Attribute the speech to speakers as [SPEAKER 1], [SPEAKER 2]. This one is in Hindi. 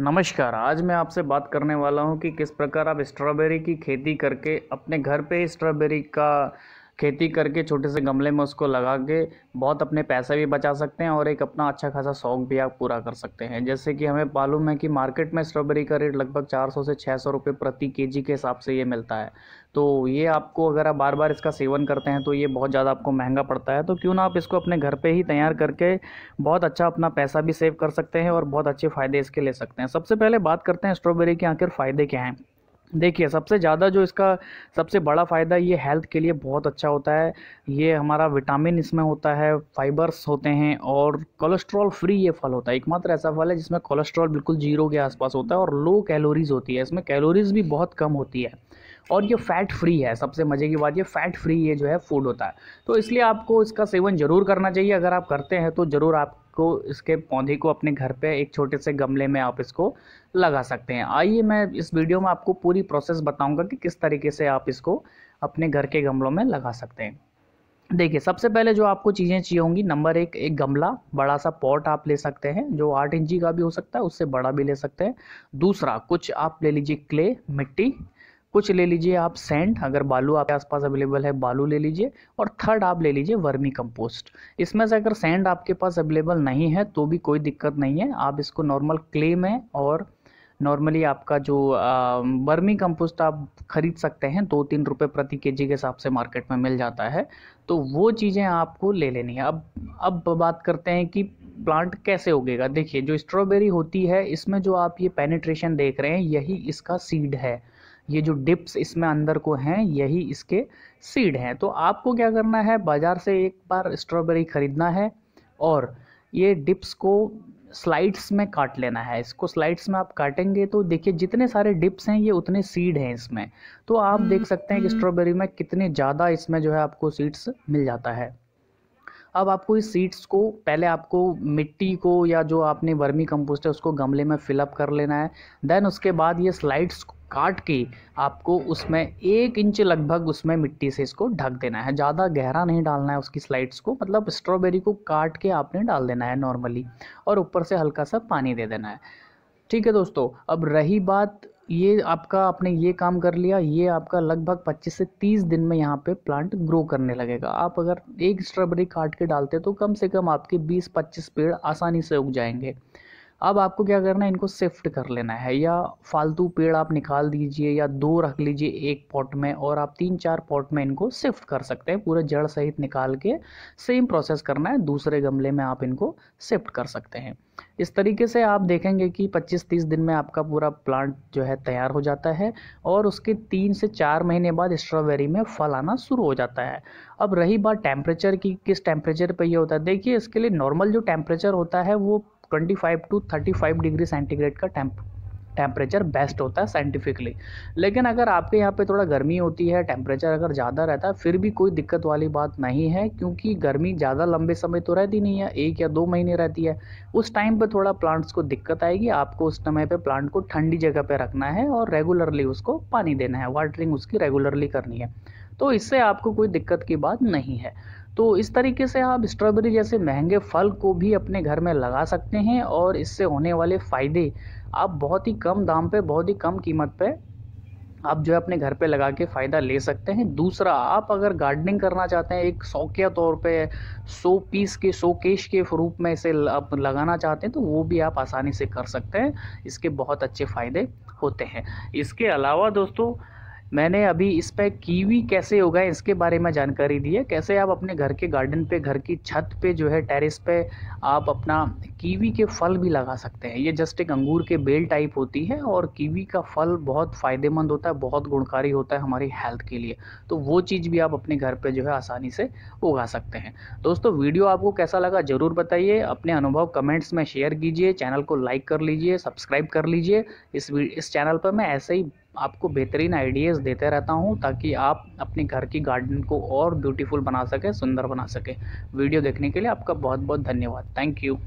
[SPEAKER 1] नमस्कार, आज मैं आपसे बात करने वाला हूँ कि किस प्रकार आप स्ट्रॉबेरी की खेती करके अपने घर पे स्ट्रॉबेरी का खेती करके छोटे से गमले में उसको लगा के बहुत अपने पैसे भी बचा सकते हैं और एक अपना अच्छा खासा शौक भी आप पूरा कर सकते हैं। जैसे कि हमें मालूम है कि मार्केट में स्ट्रॉबेरी का रेट लगभग 400 से 600 रुपए प्रति केजी के हिसाब से ये मिलता है। तो ये आपको अगर आप बार बार इसका सेवन करते हैं तो ये बहुत ज़्यादा आपको महँगा पड़ता है। तो क्यों ना आप इसको अपने घर पर ही तैयार करके बहुत अच्छा अपना पैसा भी सेव कर सकते हैं और बहुत अच्छे फ़ायदे इसके ले सकते हैं। सबसे पहले बात करते हैं स्ट्रॉबेरी के आखिर फ़ायदे क्या हैं? देखिए, सबसे ज़्यादा जो इसका सबसे बड़ा फ़ायदा ये हेल्थ के लिए बहुत अच्छा होता है। ये हमारा विटामिन इसमें होता है, फाइबर्स होते हैं और कोलेस्ट्रॉल फ्री ये फल होता है। एकमात्र ऐसा फल है जिसमें कोलेस्ट्रॉल बिल्कुल ज़ीरो के आसपास होता है और लो कैलोरीज होती है। इसमें कैलोरीज भी बहुत कम होती है और ये फ़ैट फ्री है, सबसे मज़े की बात ये फ़ैट फ्री ये जो है फ़ूड होता है। तो इसलिए आपको इसका सेवन ज़रूर करना चाहिए। अगर आप करते हैं तो ज़रूर आप को, इसके पौधे को अपने घर पे एक छोटे से गमले में आप इसको लगा सकते हैं। आइए मैं इस वीडियो में आपको पूरी प्रोसेस बताऊँगा कि किस तरीके से आप इसको अपने घर के गमलों में लगा सकते हैं। देखिए, सबसे पहले जो आपको चीज़ें चाहिए होंगी, नंबर एक एक गमला बड़ा सा पॉट आप ले सकते हैं, जो आठ इंची का भी हो सकता है, उससे बड़ा भी ले सकते हैं। दूसरा, कुछ आप ले लीजिए क्ले, मिट्टी कुछ ले लीजिए आप सेंड अगर बालू आपके आसपास अवेलेबल है, बालू ले लीजिए और थर्ड आप ले लीजिए वर्मी कंपोस्ट। इसमें से अगर सेंड आपके पास अवेलेबल नहीं है तो भी कोई दिक्कत नहीं है। आप इसको नॉर्मल क्ले में और नॉर्मली आपका जो वर्मी कंपोस्ट आप खरीद सकते हैं, दो तीन रुपये प्रति केजी के हिसाब से मार्केट में मिल जाता है। तो वो चीज़ें आपको ले लेनी है। अब अब बात करते हैं कि प्लांट कैसे उगेगा। देखिए, जो स्ट्रॉबेरी होती है, इसमें जो आप ये पेनिट्रेशन देख रहे हैं, यही इसका सीड है। ये जो डिप्स इसमें अंदर को हैं यही इसके सीड हैं। तो आपको क्या करना है बाज़ार से एक बार स्ट्रॉबेरी ख़रीदना है और ये डिप्स को स्लाइड्स में काट लेना है। इसको स्लाइड्स में आप काटेंगे तो देखिए जितने सारे डिप्स हैं ये उतने सीड हैं इसमें। तो आप देख सकते हैं कि स्ट्रॉबेरी में कितने ज़्यादा इसमें जो है आपको सीड्स मिल जाता है। अब आपको इस सीड्स को पहले आपको मिट्टी को या जो आपने वर्मी कंपोस्ट है उसको गमले में फिलअप कर लेना है। देन उसके बाद ये स्लाइड्स काट के आपको उसमें एक इंच लगभग उसमें मिट्टी से इसको ढक देना है। ज़्यादा गहरा नहीं डालना है उसकी स्लाइड्स को मतलब स्ट्रॉबेरी को काट के आपने डाल देना है नॉर्मली और ऊपर से हल्का सा पानी दे देना है। ठीक है दोस्तों, अब रही बात, ये आपका, आपने ये काम कर लिया, ये आपका लगभग 25 से 30 दिन में यहाँ पे प्लांट ग्रो करने लगेगा। आप अगर एक स्ट्रॉबेरी काट के डालते तो कम से कम आपके 20-25 पेड़ आसानी से उग जाएँगे। अब आपको क्या करना है, इनको शिफ्ट कर लेना है या फालतू पेड़ आप निकाल दीजिए या दो रख लीजिए एक पॉट में और आप तीन चार पॉट में इनको शिफ्ट कर सकते हैं। पूरे जड़ सहित निकाल के सेम प्रोसेस करना है, दूसरे गमले में आप इनको शिफ्ट कर सकते हैं। इस तरीके से आप देखेंगे कि 25-30 दिन में आपका पूरा प्लांट जो है तैयार हो जाता है और उसके तीन से चार महीने बाद स्ट्रॉबेरी में फल आना शुरू हो जाता है। अब रही बात टेम्परेचर की, किस टेम्परेचर पे ये होता है? देखिए, इसके लिए नॉर्मल जो टेम्परेचर होता है, वो 25 टू 35 डिग्री सेंटीग्रेड का टेम्प टेम्परेचर बेस्ट होता है साइंटिफिकली लेकिन अगर आपके यहाँ पे थोड़ा गर्मी होती है टेम्परेचर अगर ज़्यादा रहता है, फिर भी कोई दिक्कत वाली बात नहीं है, क्योंकि गर्मी ज़्यादा लंबे समय तो रहती नहीं है, एक या दो महीने रहती है। उस टाइम पे थोड़ा प्लांट्स को दिक्कत आएगी, आपको उस समय पे प्लांट को ठंडी जगह पे रखना है और रेगुलरली उसको पानी देना है वाटरिंग उसकी रेगुलरली करनी है। तो इससे आपको कोई दिक्कत की बात नहीं है। तो इस तरीके से आप स्ट्रॉबेरी जैसे महँगे फल को भी अपने घर में लगा सकते हैं और इससे होने वाले फ़ायदे आप बहुत ही कम दाम पे, बहुत ही कम कीमत पे आप जो है अपने घर पे लगा के फ़ायदा ले सकते हैं। दूसरा, आप अगर गार्डनिंग करना चाहते हैं, एक शौकिया तौर पे सो पीस के, सो केश के रूप में इसे आप लगाना चाहते हैं तो वो भी आप आसानी से कर सकते हैं। इसके बहुत अच्छे फ़ायदे होते हैं। इसके अलावा दोस्तों मैंने अभी इस पर कीवी कैसे उगाए इसके बारे में जानकारी दी है। कैसे आप अपने घर के गार्डन पे, घर की छत पे जो है, टेरेस पे आप अपना कीवी के फल भी लगा सकते हैं। ये जस्ट एक अंगूर के बेल टाइप होती है और कीवी का फल बहुत फ़ायदेमंद होता है, बहुत गुणकारी होता है हमारी हेल्थ के लिए। तो वो चीज़ भी आप अपने घर पर जो है, आसानी से उगा सकते हैं। दोस्तों, वीडियो आपको कैसा लगा ज़रूर बताइए। अपने अनुभव कमेंट्स में शेयर कीजिए, चैनल को लाइक कर लीजिए, सब्सक्राइब कर लीजिए। इस इस चैनल पर मैं ऐसे ही आपको बेहतरीन आइडियाज़ देते रहता हूँ ताकि आप अपने घर की गार्डन को और ब्यूटीफुल बना सकें, सुंदर बना सकें। वीडियो देखने के लिए आपका बहुत बहुत धन्यवाद। Thank you